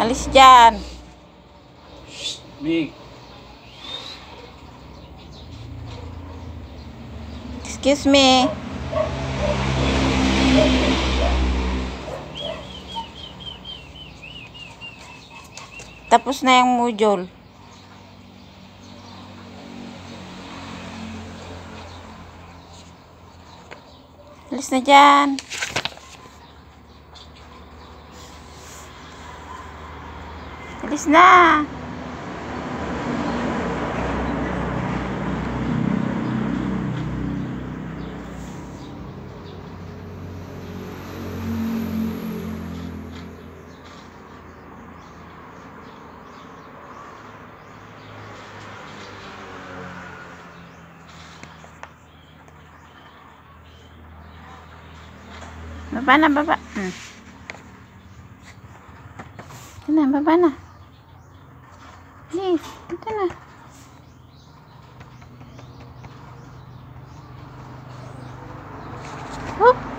Alis dyan. Mig. Excuse me. Tapos na yung mujol. Alis na dyan. Alis na. Baba na, baba. Hmm. Na, baba na. Nih, bukan lah. Huh?